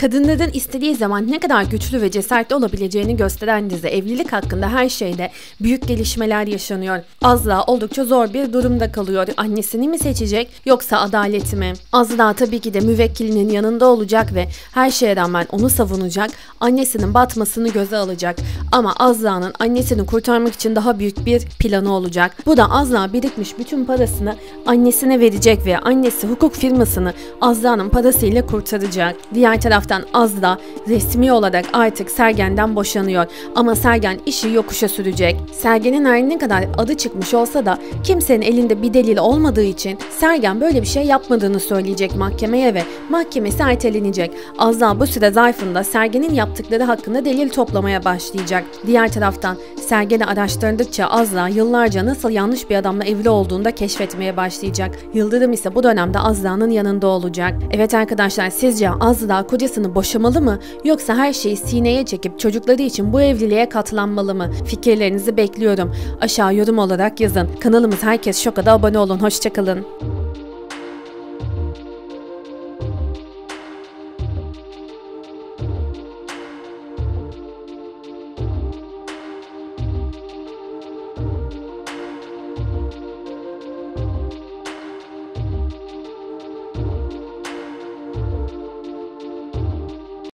Kadınların istediği zaman ne kadar güçlü ve cesaretli olabileceğini gösteren dizi evlilik hakkında her şeyde büyük gelişmeler yaşanıyor. Azra oldukça zor bir durumda kalıyor. Annesini mi seçecek yoksa adaleti mi? Azra tabii ki de müvekkilinin yanında olacak ve her şeye rağmen onu savunacak. Annesinin batmasını göze alacak. Ama Azra'nın annesini kurtarmak için daha büyük bir planı olacak. Bu da Azra birikmiş bütün parasını annesine verecek ve annesi hukuk firmasını Azra'nın parasıyla kurtaracak. Diğer taraftan Azra resmi olarak artık Sergen'den boşanıyor. Ama Sergen işi yokuşa sürecek. Sergen'in her ne kadar adı çıkmış olsa da kimsenin elinde bir delil olmadığı için Sergen böyle bir şey yapmadığını söyleyecek mahkemeye ve mahkemesi ertelenecek. Azra bu süre zarfında Sergen'in yaptıkları hakkında delil toplamaya başlayacak. Diğer taraftan Sergen'i araştırdıkça Azra yıllarca nasıl yanlış bir adamla evli olduğunu da keşfetmeye başlayacak. Yıldırım ise bu dönemde Azra'nın yanında olacak. Evet arkadaşlar sizce Azra kocasını boşamalı mı yoksa her şeyi sineye çekip çocukları için bu evliliğe katlanmalı mı? Fikirlerinizi bekliyorum. Aşağı yorum olarak yazın. Kanalımız Herkes Şoka'da abone olun. Hoşçakalın.